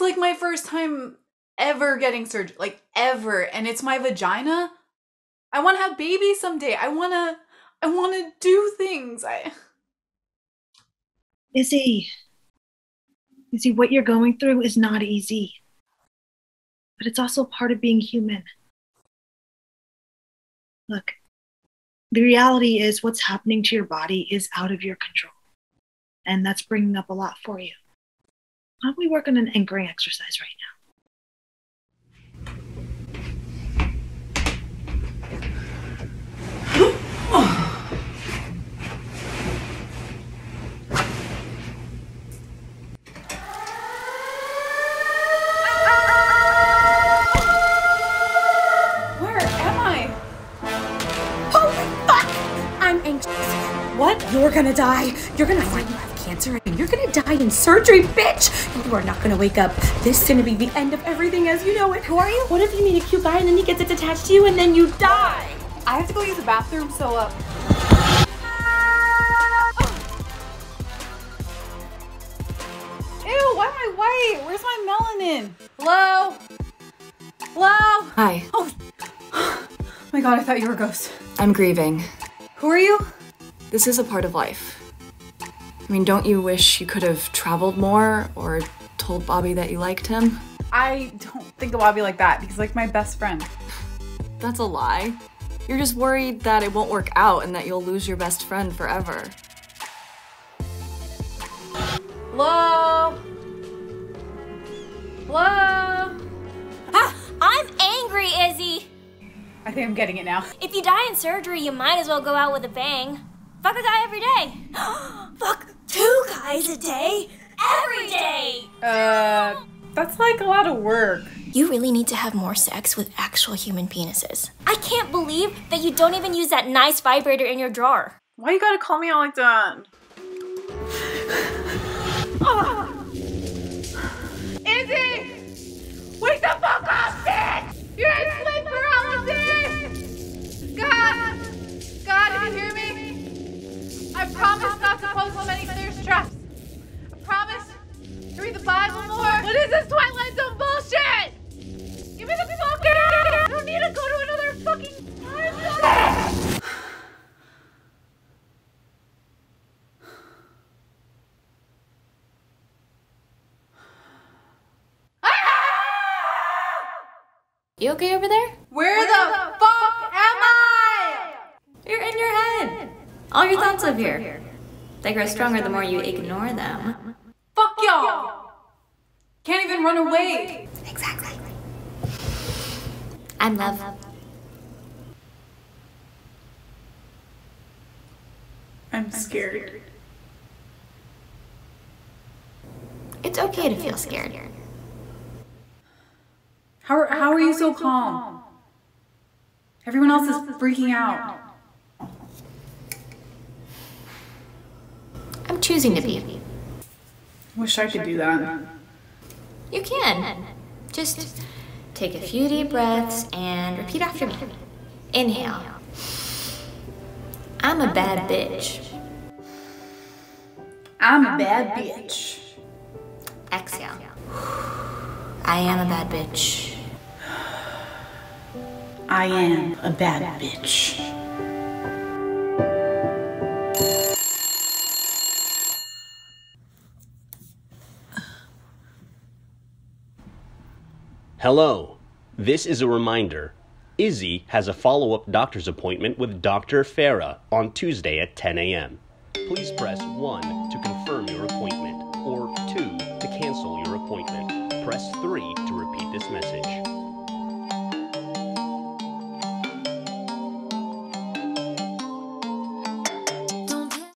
like my first time ever getting surgery, like ever, and it's my vagina. I want to have babies someday. I want to I want to do things. I Izzy. Izzy, what you're going through is not easy. But it's also part of being human. Look, the reality is what's happening to your body is out of your control. And that's bringing up a lot for you. Why don't we work on an anchoring exercise right now? Where am I? Holy fuck! I'm anxious. What? You're gonna die. You're gonna find you have cancer and you're gonna die in surgery, bitch! You are not gonna wake up. This is gonna be the end of everything as you know it. Who are you? What if you meet a cute guy and then he gets attached to you and then you die? I have to go use the bathroom, so uh Ew, why am I white? Where's my melanin? Hello? Hello? Hi, Oh my god, I thought you were a ghost. I'm grieving. Who are you? This is a part of life. I mean, don't you wish you could have traveled more or told Bobby that you liked him? I don't think of Bobby like that. He's like my best friend. That's a lie. You're just worried that it won't work out and that you'll lose your best friend forever. Hello? Hello? Ah, I'm angry, Izzy. I think I'm getting it now. If you die in surgery, you might as well go out with a bang. Fuck a guy every day. Fuck two guys a day. Every day. Uh, that's like a lot of work. You really need to have more sex with actual human penises. I can't believe that you don't even use that nice vibrator in your drawer. Why you gotta call me out like that? Ah! Izzy! Wake the fuck up, bitch! You're in sleep paralysis! God! God, if you hear me, I promise not to post so many thirst traps. I promise to read the Bible more. What is this Twilight Zone bullshit? Give me the fuck out! I don't need to go to another fucking time zone. You okay over there? Where, the, fuck am I? You're in your head. All your thoughts live here. They grow stronger the more you ignore them. Fuck y'all! Can't even run away. Exactly. I'm love. I'm scared. It's okay to feel scared. How are, how are you so calm? Everyone else is freaking out. I'm choosing to be. Wish I could do that. You can. Just take a few deep breaths and repeat after me. Inhale. I'm a bad bitch. I'm a bad bitch. Exhale. I am a bad bitch. I am a bad bitch. Hello. This is a reminder. Izzy has a follow up doctor's appointment with Dr. Farah on Tuesday at 10 a.m. Please press 1 to confirm your appointment or 2 to cancel your appointment. Press 3 to repeat this message.